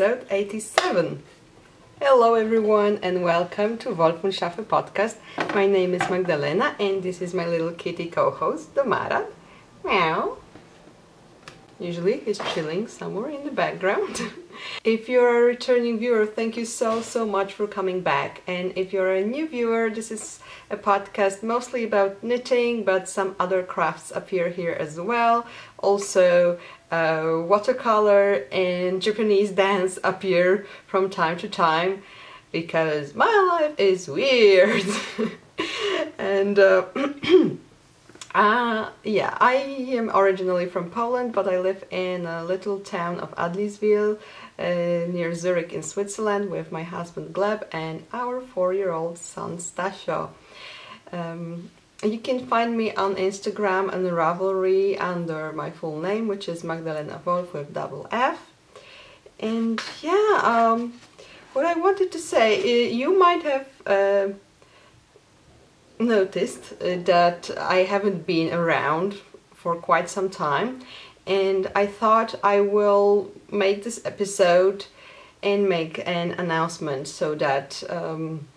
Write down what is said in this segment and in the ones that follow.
episode 87. Hello everyone and welcome to WolffUndSchafe podcast. My name is Magdalena and this is my little kitty co-host, Domara. Meow. Usually he's chilling somewhere in the background. if you're a returning viewer, thank you so, so much for coming back. And if you're a new viewer, this is a podcast mostly about knitting, but some other crafts appear here as well. Also, uh, watercolor and Japanese dance appear from time to time because my life is weird. and uh, uh, yeah, I am originally from Poland, but I live in a little town of Adliswil uh, near Zurich in Switzerland with my husband Gleb and our four-year-old son Stasio. Um, you can find me on Instagram and Ravelry under my full name, which is Magdalena Wolff with double F. And yeah, um, what I wanted to say, you might have uh, noticed uh, that I haven't been around for quite some time and I thought I will make this episode and make an announcement so that um,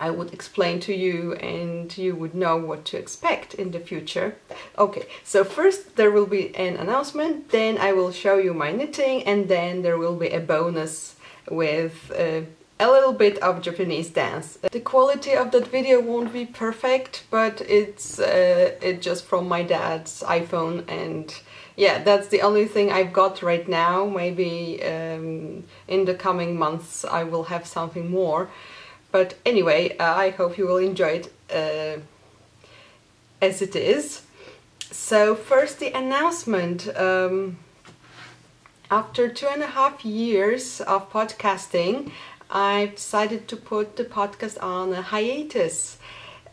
I would explain to you and you would know what to expect in the future. Okay, so first there will be an announcement, then I will show you my knitting and then there will be a bonus with uh, a little bit of Japanese dance. The quality of that video won't be perfect, but it's uh, it just from my dad's iPhone and yeah, that's the only thing I've got right now. Maybe um, in the coming months I will have something more. But anyway, uh, I hope you will enjoy it uh, as it is. So first the announcement. Um, after two and a half years of podcasting, I've decided to put the podcast on a hiatus.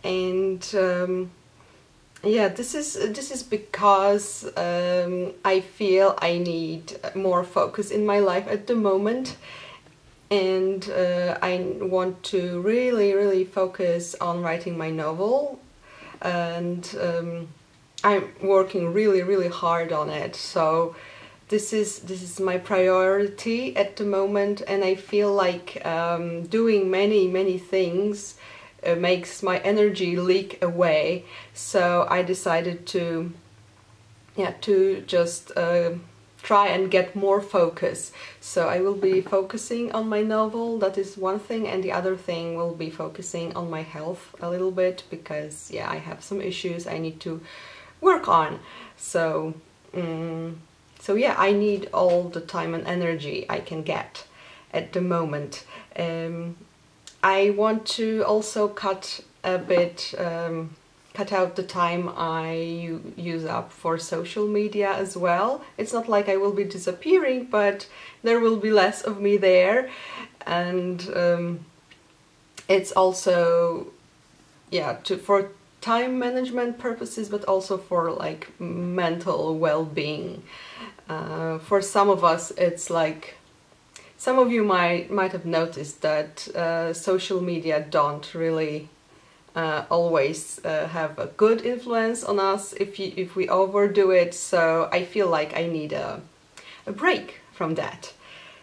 And um, yeah this is this is because um, I feel I need more focus in my life at the moment and uh, I want to really really focus on writing my novel. And um, I'm working really really hard on it. So this is this is my priority at the moment. And I feel like um, doing many many things uh, makes my energy leak away. So I decided to yeah to just uh, try and get more focus. So I will be focusing on my novel that is one thing and the other thing will be focusing on my health a little bit because yeah I have some issues I need to work on. So um, so yeah I need all the time and energy I can get at the moment. Um, I want to also cut a bit, um, cut out the time I use up for social media as well. It's not like I will be disappearing, but there will be less of me there. And um, it's also, yeah, to, for time management purposes, but also for like mental well-being. Uh, for some of us, it's like some of you might might have noticed that uh, social media don't really uh, always uh, have a good influence on us if you, if we overdo it. So I feel like I need a a break from that.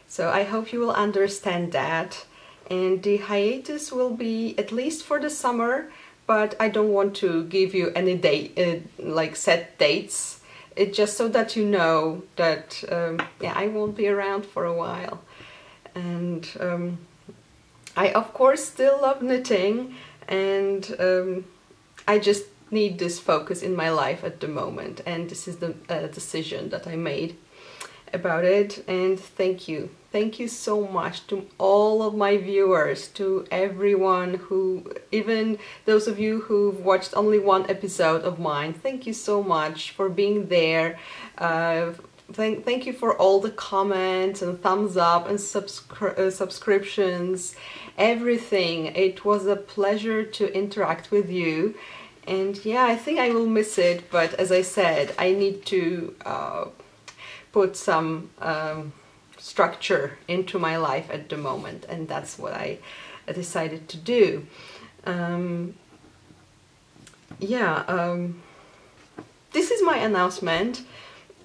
So I hope you will understand that. And the hiatus will be at least for the summer, but I don't want to give you any date, uh, like set dates. It just so that you know that um, yeah I won't be around for a while and um, I of course still love knitting and um, I just need this focus in my life at the moment. And this is the uh, decision that I made about it. And thank you. Thank you so much to all of my viewers to everyone who even those of you who've watched only one episode of mine. Thank you so much for being there. Uh, thank thank you for all the comments and thumbs up and subscri uh, subscriptions everything. It was a pleasure to interact with you. And yeah I think I will miss it but as I said I need to uh, put some um, structure into my life at the moment and that's what I decided to do. Um, yeah um, this is my announcement.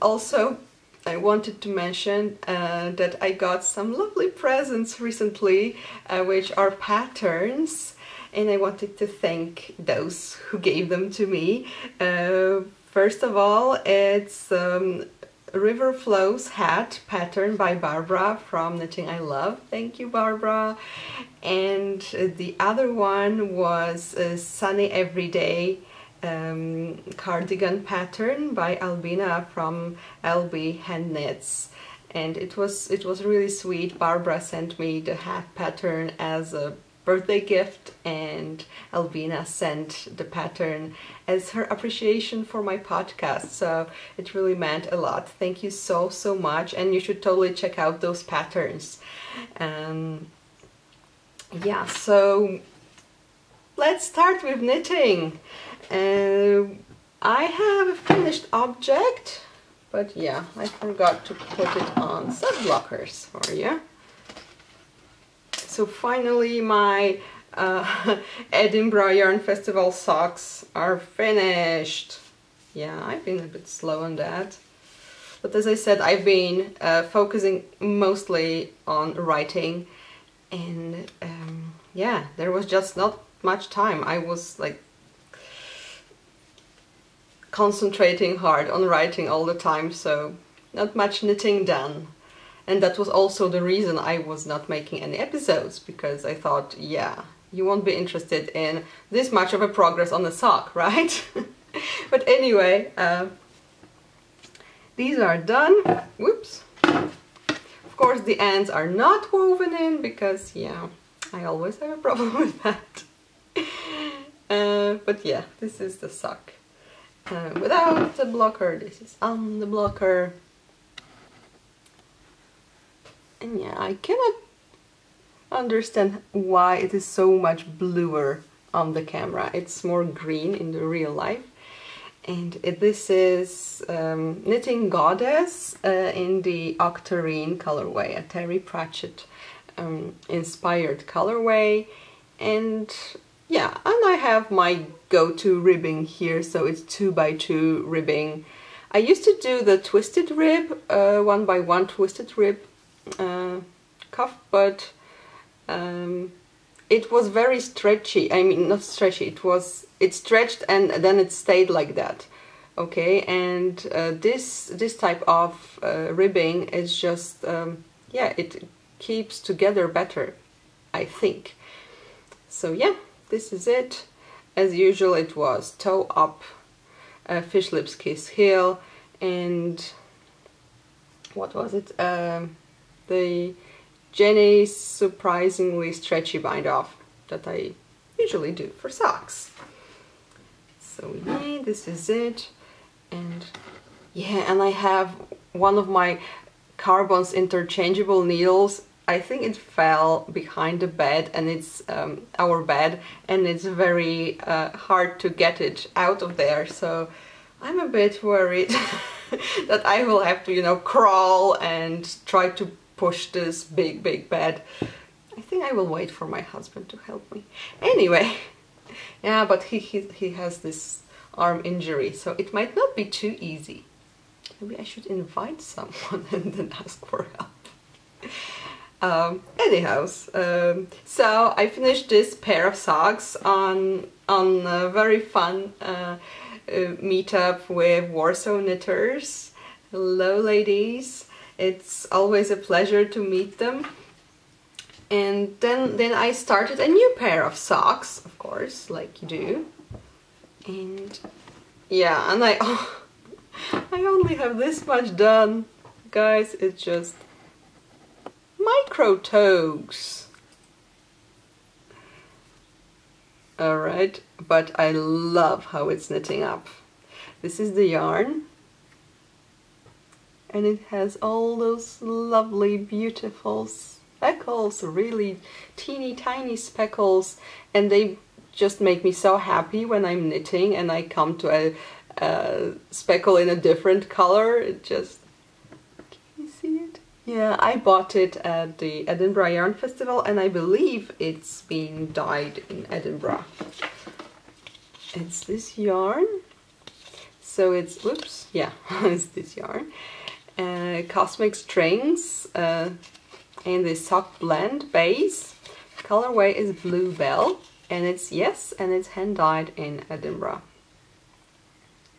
Also I wanted to mention uh, that I got some lovely presents recently, uh, which are patterns, and I wanted to thank those who gave them to me. Uh, first of all, it's um, River Flows hat pattern by Barbara from Knitting I Love. Thank you, Barbara. And the other one was Sunny Everyday um, cardigan pattern by Albina from LB Hand Knits and it was it was really sweet. Barbara sent me the hat pattern as a birthday gift and Albina sent the pattern as her appreciation for my podcast so it really meant a lot. Thank you so so much and you should totally check out those patterns. Um, yeah so let's start with knitting. Uh, I have a finished object, but yeah, I forgot to put it on sock blockers for you. So finally my uh, Edinburgh Yarn Festival socks are finished. Yeah, I've been a bit slow on that. But as I said, I've been uh, focusing mostly on writing and um, yeah, there was just not much time. I was like concentrating hard on writing all the time, so not much knitting done. And that was also the reason I was not making any episodes, because I thought, yeah, you won't be interested in this much of a progress on the sock, right? but anyway, uh, these are done. Whoops. Of course, the ends are not woven in, because, yeah, I always have a problem with that. Uh, but yeah, this is the sock. Uh, without the blocker, this is on the blocker. And yeah, I cannot understand why it is so much bluer on the camera. It's more green in the real life. And this is um, Knitting Goddess uh, in the Octarine colorway, a Terry Pratchett um, inspired colorway. And yeah, and I have my go-to ribbing here, so it's two by two ribbing. I used to do the twisted rib, uh, one by one twisted rib uh, cuff, but um, it was very stretchy. I mean, not stretchy. It was it stretched and then it stayed like that. Okay, and uh, this this type of uh, ribbing is just um, yeah, it keeps together better, I think. So yeah this is it. As usual it was toe up, uh, fish lips kiss heel and what was it? Um, the Jenny's surprisingly stretchy bind off that I usually do for socks. So yeah, this is it. And yeah, and I have one of my Karbonz interchangeable needles I think it fell behind the bed and it's um, our bed and it's very uh, hard to get it out of there. So I'm a bit worried that I will have to you know crawl and try to push this big big bed. I think I will wait for my husband to help me. Anyway yeah but he, he, he has this arm injury so it might not be too easy. Maybe I should invite someone and then ask for help um, anyhow, um, so I finished this pair of socks on on a very fun uh, uh, meetup with Warsaw knitters. Hello ladies, it's always a pleasure to meet them. And then, then I started a new pair of socks, of course, like you do. And yeah, and I, oh, I only have this much done. Guys, it's just micro toes. Alright, but I love how it's knitting up. This is the yarn and it has all those lovely beautiful speckles, really teeny tiny speckles and they just make me so happy when I'm knitting and I come to a, a speckle in a different color. It just yeah, I bought it at the Edinburgh Yarn Festival and I believe it's been dyed in Edinburgh. It's this yarn. So it's, whoops, yeah, it's this yarn. uh, Cosmic Strings uh, in the sock blend base. Colorway is Bluebell and it's yes and it's hand dyed in Edinburgh.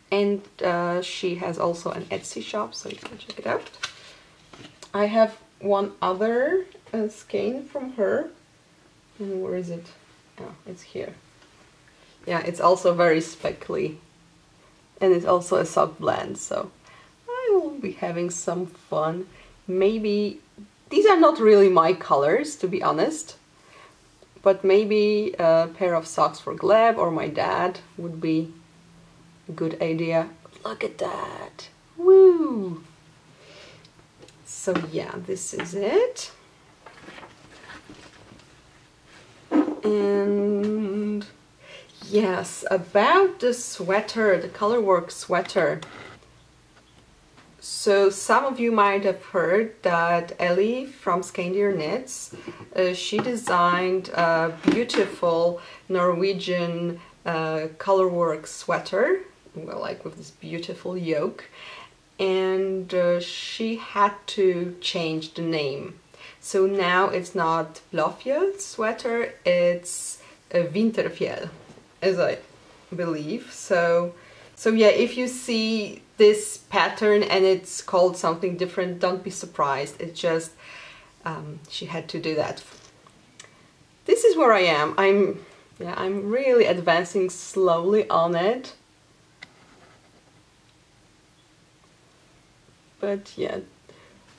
And uh, she has also an Etsy shop so you can check it out. I have one other uh, skein from her. And where is it? Oh, it's here. Yeah, it's also very speckly. And it's also a sock blend, so I will be having some fun. Maybe, these are not really my colors, to be honest. But maybe a pair of socks for Gleb or my dad would be a good idea. Look at that! Woo! So yeah, this is it. And yes, about the sweater, the colorwork sweater. So some of you might have heard that Ellie from Skeindeer Knits, uh, she designed a beautiful Norwegian uh, colorwork sweater, well, like with this beautiful yoke and uh, she had to change the name. So now it's not Blåfjell sweater, it's a Vinterfjell, as I believe. So, so yeah, if you see this pattern and it's called something different, don't be surprised. It's just, um, she had to do that. This is where I am. I'm, yeah, I'm really advancing slowly on it. But yeah.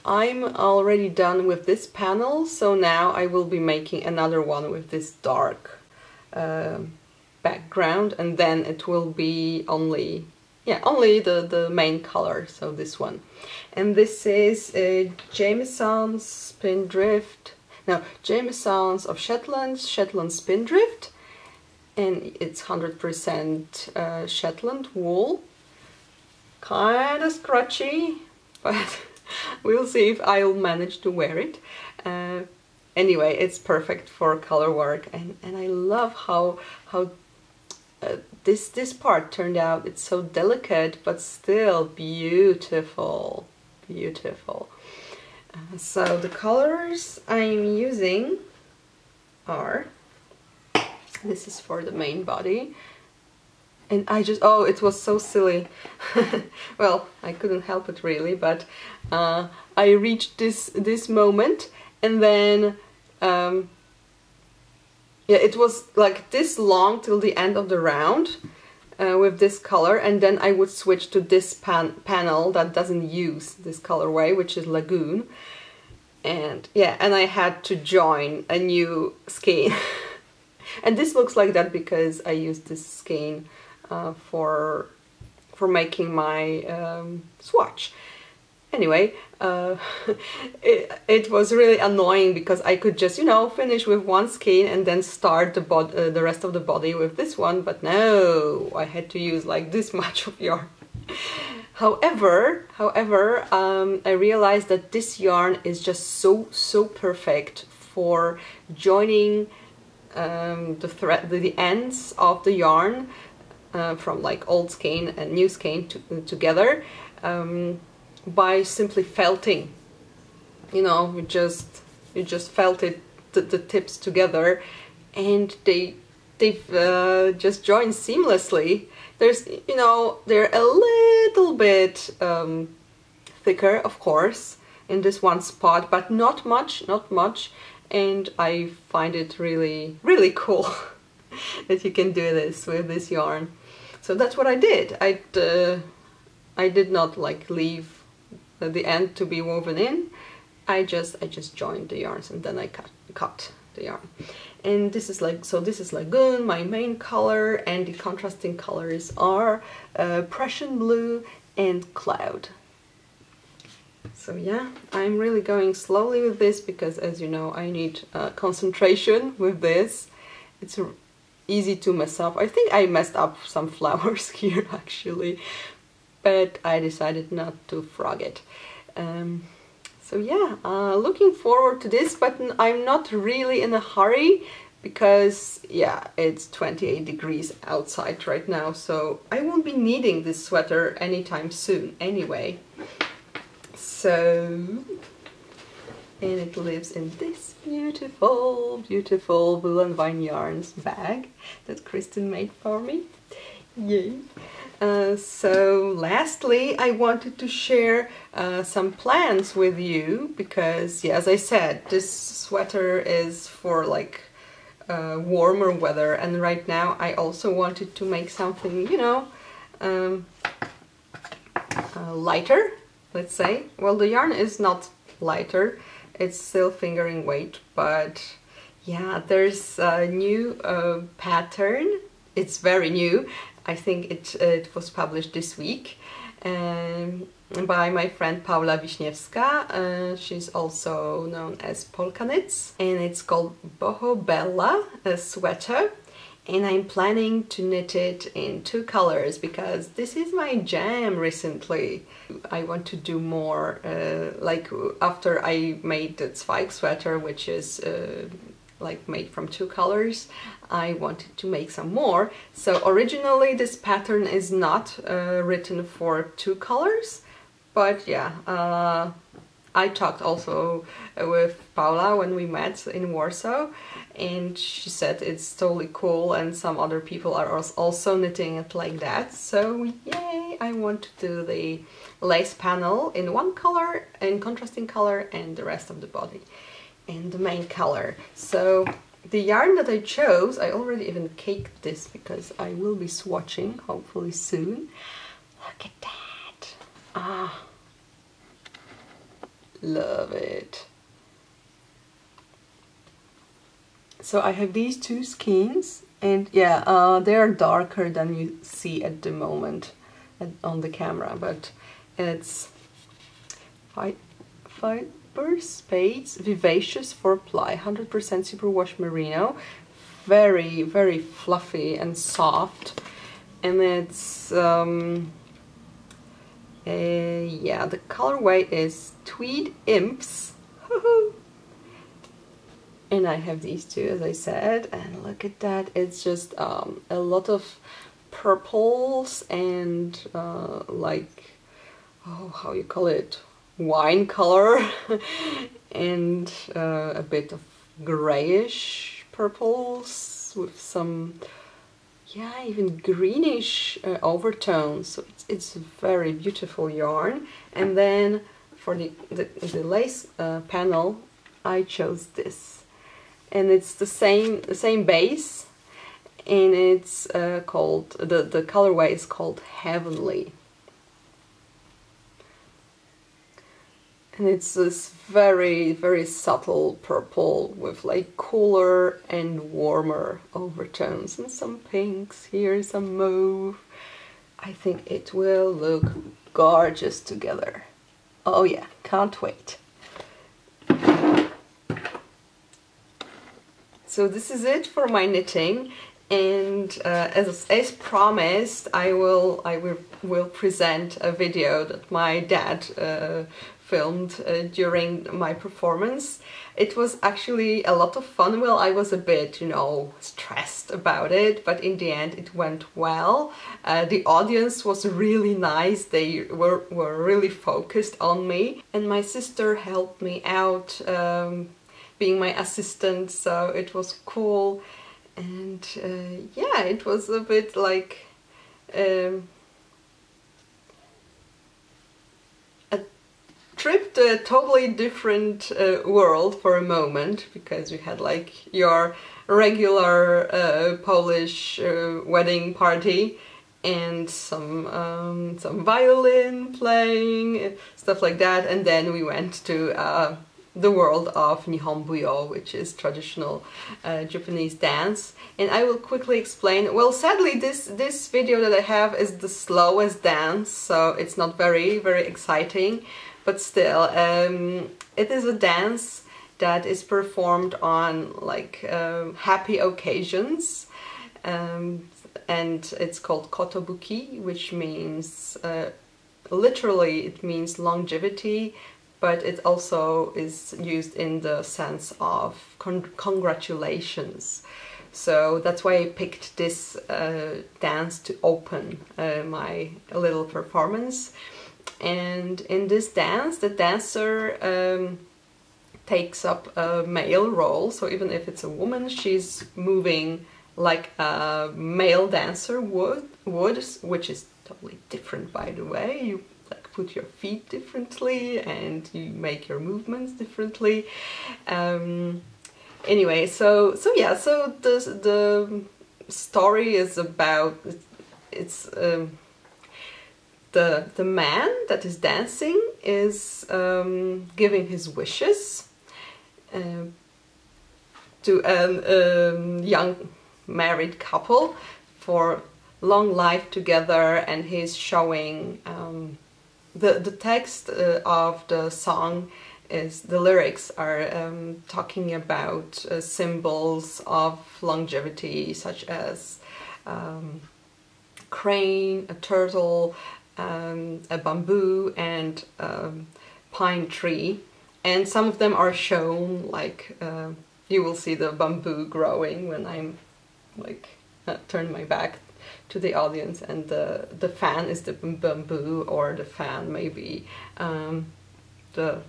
I'm already done with this panel so now I will be making another one with this dark uh, background and then it will be only yeah only the the main color so this one. And this is a Jamieson's Spindrift no Jamieson's of Shetland Shetland Spindrift and it's 100% uh, Shetland wool. Kind of scratchy but we'll see if I'll manage to wear it. Uh, anyway, it's perfect for color work and, and I love how, how uh, this, this part turned out. It's so delicate but still beautiful, beautiful. Uh, so the colors I'm using are, this is for the main body, and I just oh it was so silly. Well I couldn't help it really but uh, I reached this this moment and then um, yeah it was like this long till the end of the round uh, with this color. And then I would switch to this pan panel that doesn't use this colorway which is Lagoon. And yeah and I had to join a new skein. And this looks like that because I used this skein uh, for for making my um, swatch. Anyway, uh, it, it was really annoying because I could just, you know, finish with one skein and then start the, bod uh, the rest of the body with this one, but no, I had to use like this much of yarn. however, however, um, I realized that this yarn is just so, so perfect for joining um, the thread, the, the ends of the yarn uh, from like old skein and new skein to, together um, by simply felting. You know, you just you just felt it the, the tips together, and they they've uh, just joined seamlessly. There's you know they're a little bit um, thicker, of course, in this one spot, but not much, not much, and I find it really really cool that you can do this with this yarn. So that's what I did. I uh, I did not like leave the end to be woven in. I just I just joined the yarns and then I cut cut the yarn. And this is like so this is lagoon, my main color, and the contrasting colors are uh, Prussian blue and cloud. So yeah, I'm really going slowly with this because as you know I need uh, concentration with this. It's easy to mess up. I think I messed up some flowers here actually, but I decided not to frog it. Um, so yeah, uh, looking forward to this, but I'm not really in a hurry because yeah, it's 28 degrees outside right now, so I won't be needing this sweater anytime soon anyway. so and it lives in this beautiful beautiful wool and vine yarns bag that Kristen made for me. Yay. Uh, so lastly I wanted to share uh, some plans with you because yeah as I said this sweater is for like uh, warmer weather and right now I also wanted to make something you know um, uh, lighter let's say. Well the yarn is not lighter it's still fingering weight but yeah there's a new uh, pattern. It's very new. I think it, it was published this week um, by my friend Paula Wiśniewska. Uh, she's also known as Polka Knits and it's called Boho Bella, a sweater and I'm planning to knit it in two colors because this is my jam recently. I want to do more, uh, like after I made the spike sweater which is uh, like made from two colors, I wanted to make some more. So originally this pattern is not uh, written for two colors, but yeah, uh, I talked also with Paula when we met in Warsaw and she said it's totally cool and some other people are also knitting it like that. So yay I want to do the lace panel in one color in contrasting color and the rest of the body in the main color. So the yarn that I chose I already even caked this because I will be swatching hopefully soon. Look at that. Ah love it. So I have these two skins and yeah uh, they are darker than you see at the moment on the camera but it's five Fyberspates vivacious four ply 100% superwash merino very very fluffy and soft and it's um, uh, yeah the colorway is tweed imps. And I have these two as I said and look at that. It's just um, a lot of purples and uh, like oh how you call it? Wine color. And uh, a bit of grayish purples with some yeah even greenish uh, overtones so it's, it's very beautiful yarn. And then for the, the, the lace uh, panel I chose this. And it's the same the same base. And it's uh, called the the colorway is called heavenly and it's this very very subtle purple with like cooler and warmer overtones and some pinks here some mauve. I think it will look gorgeous together. Oh yeah can't wait. So this is it for my knitting. And uh, as, as promised I will I will, will present a video that my dad uh, filmed uh, during my performance. It was actually a lot of fun. Well, I was a bit, you know, stressed about it, but in the end it went well. Uh, the audience was really nice. They were, were really focused on me. And my sister helped me out um, being my assistant so it was cool and uh, yeah it was a bit like um, trip to a totally different uh, world for a moment because we had like your regular uh, Polish uh, wedding party and some um, some violin playing stuff like that and then we went to uh, the world of Nihonbuyo, which is traditional uh, Japanese dance. And I will quickly explain. Well, sadly, this, this video that I have is the slowest dance, so it's not very, very exciting. But still, um, it is a dance that is performed on like uh, happy occasions. Um, and it's called kotobuki, which means uh, literally it means longevity, but it also is used in the sense of con congratulations. So that's why I picked this uh, dance to open uh, my little performance. And in this dance, the dancer um, takes up a male role. So even if it's a woman, she's moving like a male dancer would, would which is totally different, by the way. You like put your feet differently and you make your movements differently. Um, anyway, so so yeah, so the the story is about it's. Um, the the man that is dancing is um, giving his wishes uh, to a um, young married couple for long life together, and he's showing um, the the text uh, of the song is the lyrics are um, talking about uh, symbols of longevity, such as um, crane, a turtle, um, a bamboo and um, pine tree. And some of them are shown like uh, you will see the bamboo growing when I'm like uh, turn my back to the audience and the the fan is the bamboo or the fan maybe um, the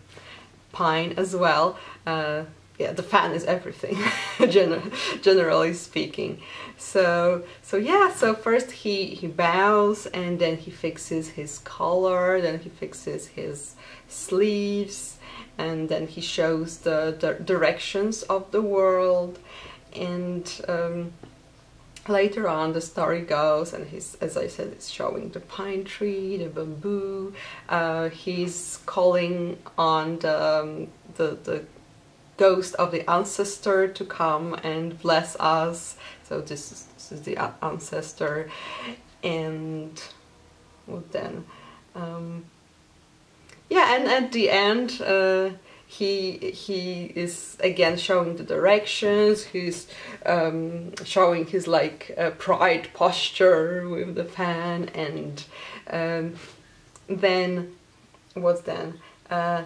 pine as well. Uh, yeah, the fan is everything, generally speaking. So, so yeah, so first he, he bows and then he fixes his collar, then he fixes his sleeves, and then he shows the, the directions of the world. And um, later on the story goes and he's as i said it's showing the pine tree the bamboo uh, he's calling on the, um, the, the ghost of the ancestor to come and bless us. So this is, this is the ancestor, and what then? Um, yeah, and at the end, uh, he he is again showing the directions. He's um, showing his like uh, pride posture with the fan, and um, then what's then? Uh,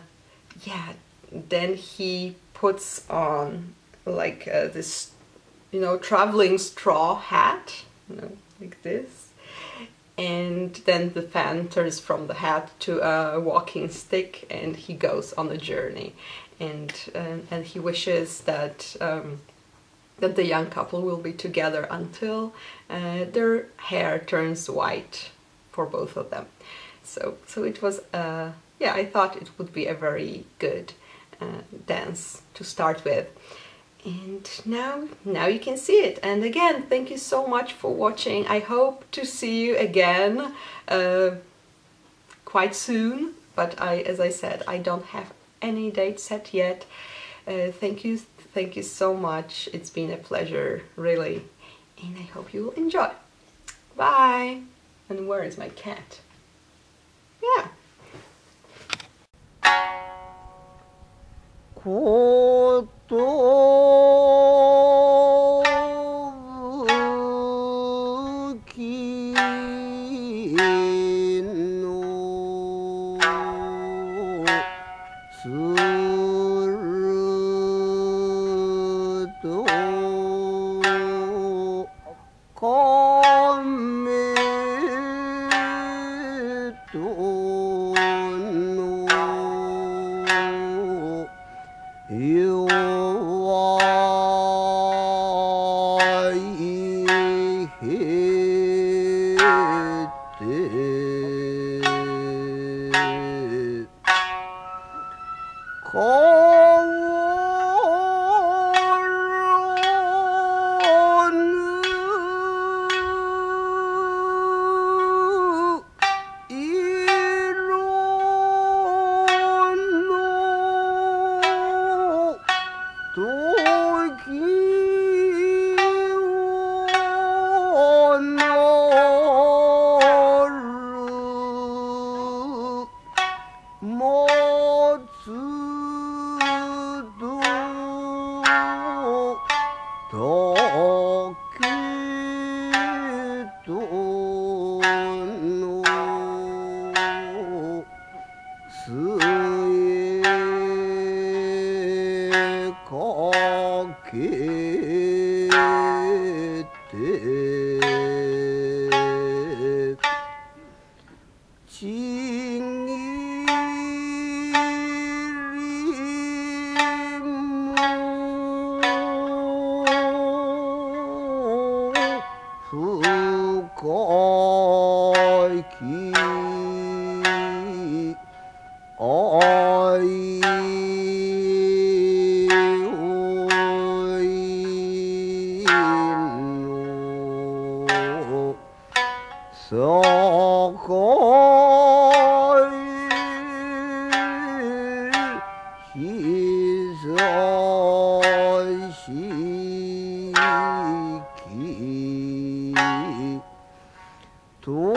yeah, then he puts on like uh, this, you know, traveling straw hat, you know, like this. And then the fan turns from the hat to a walking stick and he goes on a journey. And, uh, and he wishes that, um, that the young couple will be together until uh, their hair turns white for both of them. So, so it was, uh, yeah, I thought it would be a very good dance to start with. And now now you can see it. And again thank you so much for watching. I hope to see you again uh, quite soon. But I as I said I don't have any date set yet. Uh, thank you thank you so much. It's been a pleasure really. And I hope you will enjoy. Bye. And where is my cat? Yeah こと Okay. itu